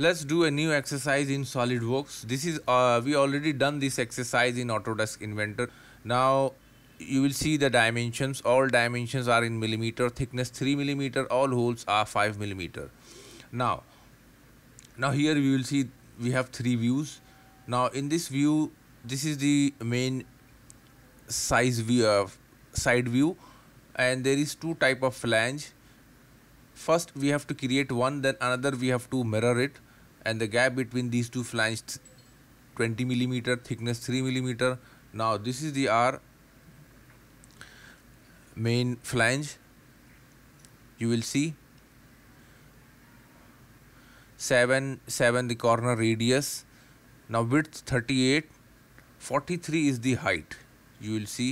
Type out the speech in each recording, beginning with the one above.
let's do a new exercise in SolidWorks. This is uh, we already done this exercise in Autodesk Inventor. Now you will see the dimensions. All dimensions are in millimeter. Thickness 3 millimeter. All holes are 5 millimeter. Now now here we will see we have three views. Now in this view this is the main size view of side view. And there is two type of flange. First we have to create one then another we have to mirror it and the gap between these two flanges 20 millimeter thickness 3 millimeter. Now this is the R main flange. You will see 7 7 the corner radius. Now width 38 43 is the height. You will see.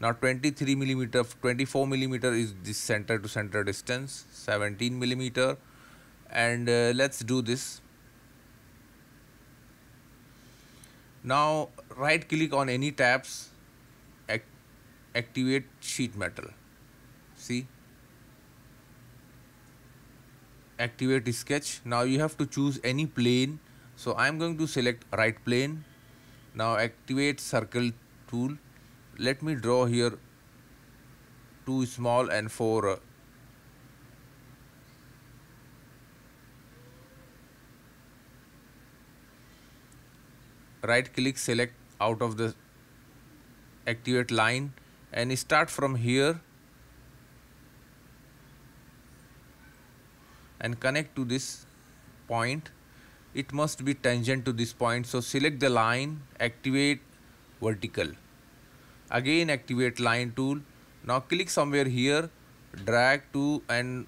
Now 23 millimeter 24 millimeter is the center to center distance 17 millimeter and uh, let's do this. Now right click on any tabs act activate sheet metal. See? Activate sketch. Now you have to choose any plane. So I'm going to select right plane. Now activate circle tool. Let me draw here two small and four uh, right click select out of the activate line and start from here and connect to this point. It must be tangent to this point. So select the line activate vertical. Again activate line tool. Now click somewhere here drag to and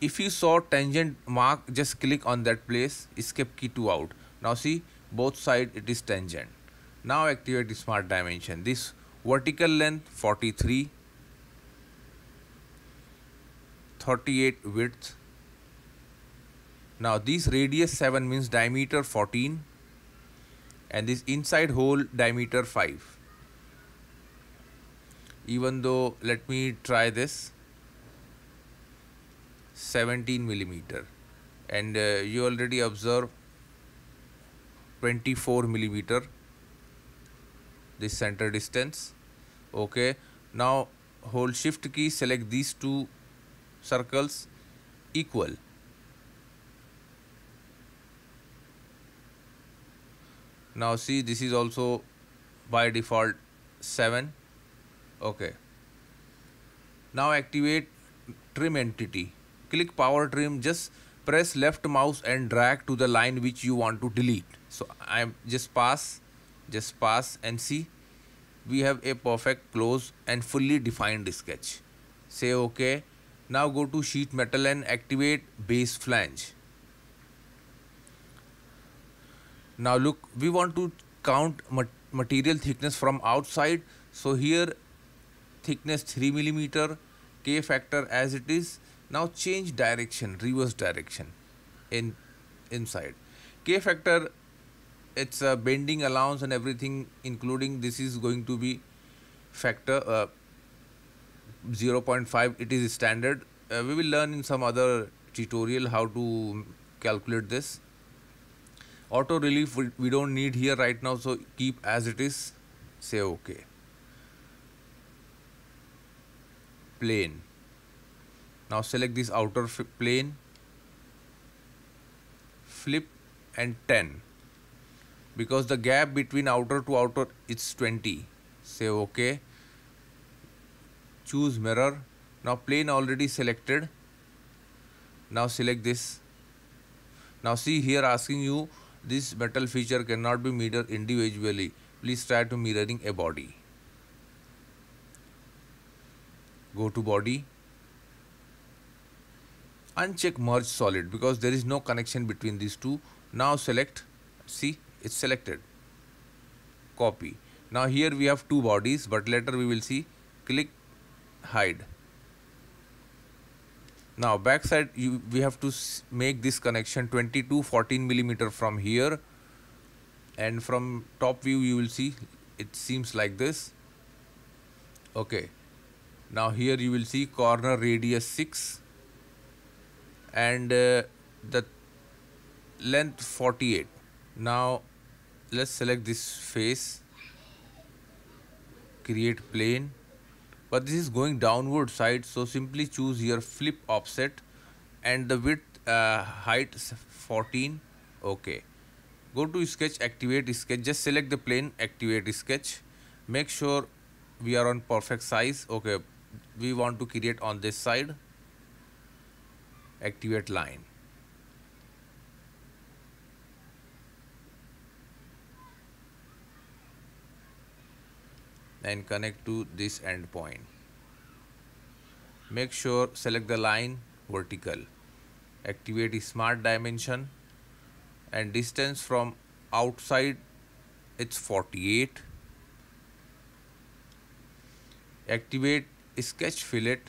if you saw tangent mark just click on that place escape key to out now see both side it is tangent. Now activate smart dimension. This vertical length 43, 38 width. Now this radius 7 means diameter 14 and this inside hole diameter 5. Even though let me try this 17 millimeter and uh, you already observe 24 millimeter this center distance okay. Now hold shift key select these two circles equal. Now see this is also by default 7 okay. Now activate trim entity. Click power trim just press left mouse and drag to the line which you want to delete. So I'm just pass just pass and see. We have a perfect close and fully defined sketch. Say ok now go to sheet metal and activate base flange. Now look we want to count material thickness from outside. So here thickness 3 millimeter k factor as it is now change direction reverse direction in inside. K factor it's a bending allowance and everything including this is going to be factor uh, 0.5 it is standard. Uh, we will learn in some other tutorial how to calculate this. Auto relief we, don't need here right now so keep as it is say okay. Plane now select this outer plane. Flip and 10 because the gap between outer to outer is 20 say okay. Choose mirror. Now plane already selected. Now select this. Now see here asking you this metal feature cannot be mirrored individually. Please try to mirroring a body. Go to body uncheck merge solid because there is no connection between these two. Now select see it's selected. Copy. Now here we have two bodies but later we will see click hide. Now backside you, we have to make this connection 22 14 millimeter from here. And from top view you will see it seems like this. Okay. Now here you will see corner radius 6 and uh, the length 48 now let's select this face. Create plane. But this is going downward side so simply choose your flip offset and the width uh, height 14 okay. Go to sketch activate sketch. Just select the plane activate sketch. Make sure we are on perfect size. Okay. We want to create on this side activate line and connect to this endpoint. Make sure select the line vertical. Activate smart dimension and distance from outside it's 48. Activate sketch fillet.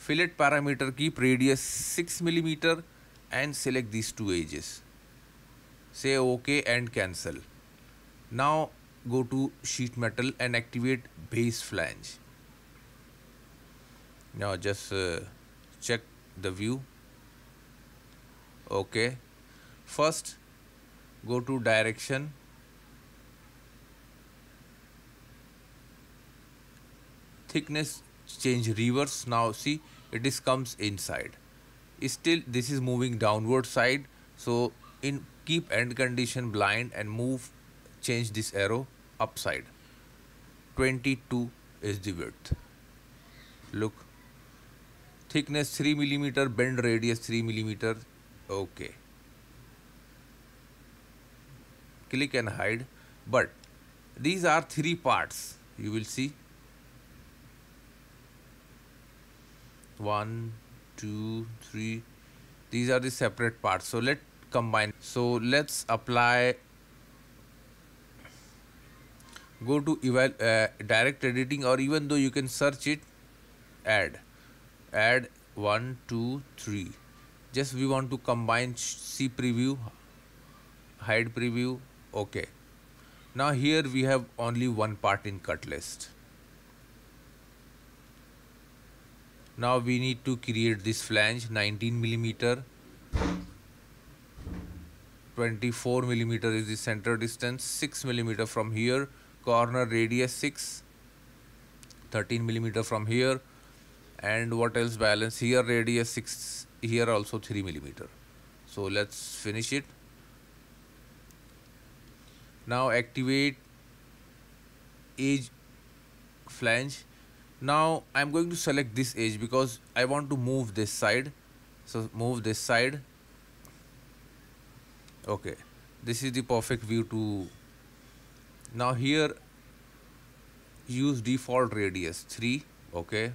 Fillet parameter की radius six millimetre and select this two edges से okay and cancel now go to sheet metal and activate base flange now just check the view okay first go to direction thickness change reverse. Now see it is comes inside. Still this is moving downward side. So in keep end condition blind and move change this arrow upside. 22 is the width. Look. Thickness 3 millimeter bend radius 3 millimeter. Okay. Click and hide. But these are three parts. You will see one two three. These are the separate parts. So let combine. So let's apply. Go to eval uh, direct editing or even though you can search it add. Add one two three. Just we want to combine see preview hide preview. Okay. Now here we have only one part in cut list now we need to create this flange 19 millimeter. 24 millimeter is the center distance 6 millimeter from here corner radius 6 13 millimeter from here and what else balance here radius 6 here also 3 millimeter. So let's finish it. Now activate edge flange now I'm going to select this edge because I want to move this side. So move this side. Okay. This is the perfect view to now here use default radius 3 okay?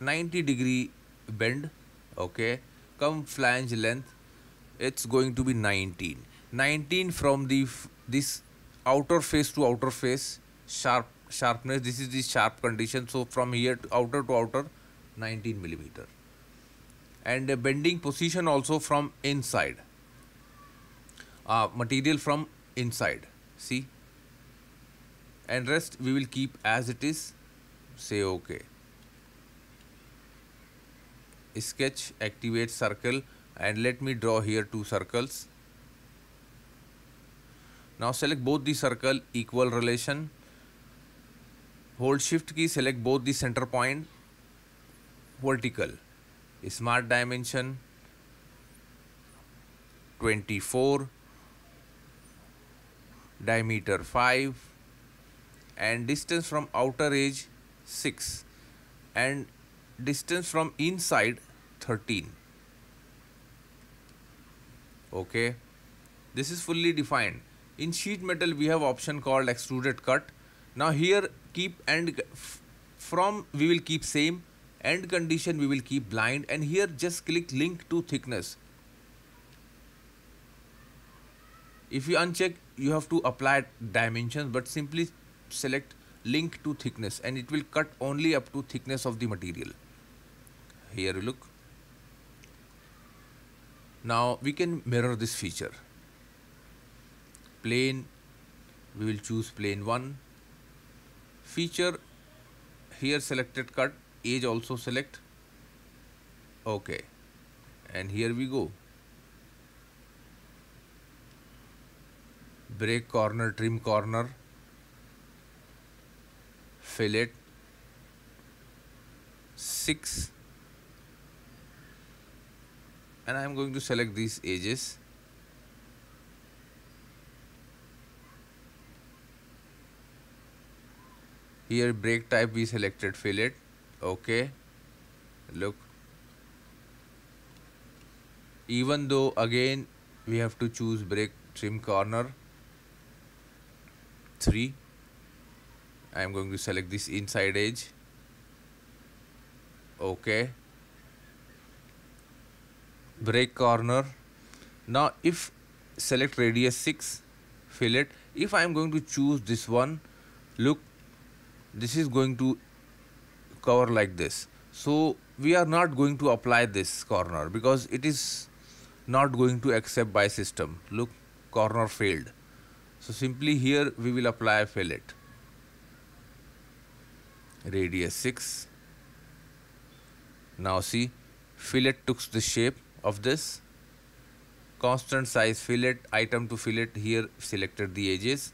90 degree bend okay? Come flange length it's going to be 19 19 from the this outer face to outer face sharp sharpness this is the sharp condition. So from here to outer to outer 19 millimeter. And bending position also from inside. Uh, material from inside. See? And rest we will keep as it is. Say ok sketch activate circle and let me draw here two circles. Now select both the circle equal relation hold shift key select both the center point. Vertical. Smart dimension. 24 diameter 5 and distance from outer edge 6 and distance from inside 13 okay. This is fully defined. In sheet metal we have option called extruded cut. Now here keep end from we will keep same end condition we will keep blind and here just click link to thickness. If you uncheck you have to apply dimensions but simply select link to thickness and it will cut only up to thickness of the material. Here you look. Now we can mirror this feature. Plane we will choose plane 1 feature here selected cut age also select. Okay. And here we go. Break corner trim corner. Fillet 6 and I am going to select these edges. Here break type we selected fillet. Okay. Look. Even though again we have to choose break trim corner. 3 I am going to select this inside edge. Okay. Break corner. Now if select radius 6 fillet if I am going to choose this one look this is going to cover like this. So we are not going to apply this corner because it is not going to accept by system. Look corner failed. So simply here we will apply fillet radius 6 now see fillet took the shape of this. Constant size fillet item to fillet here selected the edges.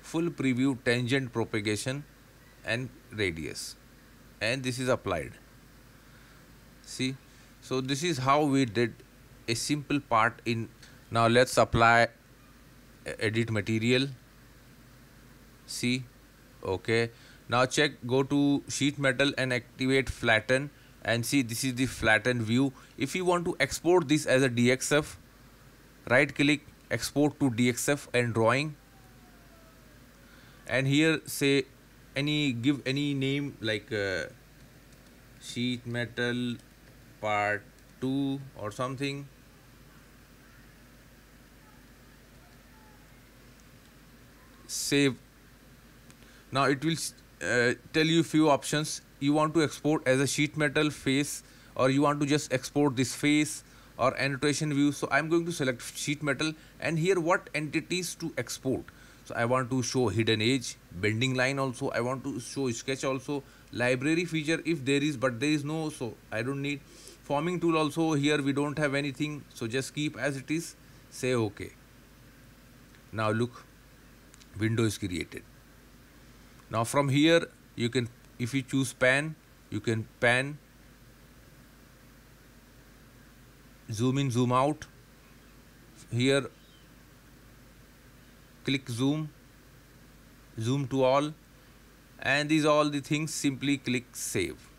Full preview tangent propagation and radius and this is applied. See so this is how we did a simple part in now let's apply edit material. See okay now check go to sheet metal and activate flatten and see this is the flattened view. If you want to export this as a DXF right click export to DXF and drawing. And here say any give any name like uh, sheet metal part 2 or something? Save. Now it will uh, tell you few options. You want to export as a sheet metal face or you want to just export this face or annotation view. So i'm going to select sheet metal and here what entities to export so I want to show hidden edge bending line also. I want to show sketch also. Library feature if there is but there is no so I don't need. Forming tool also here we don't have anything so just keep as it is. Say okay. Now look window is created. Now from here you can if you choose pan you can pan. Zoom in zoom out. Here click zoom zoom to all and these all the things simply click save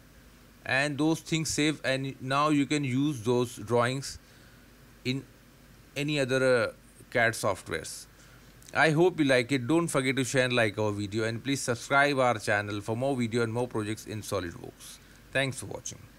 and those things save and now you can use those drawings in any other uh, CAD softwares. I hope you like it. Don't forget to share and like our video and please subscribe our channel for more video and more projects in SolidWorks. Thanks for watching.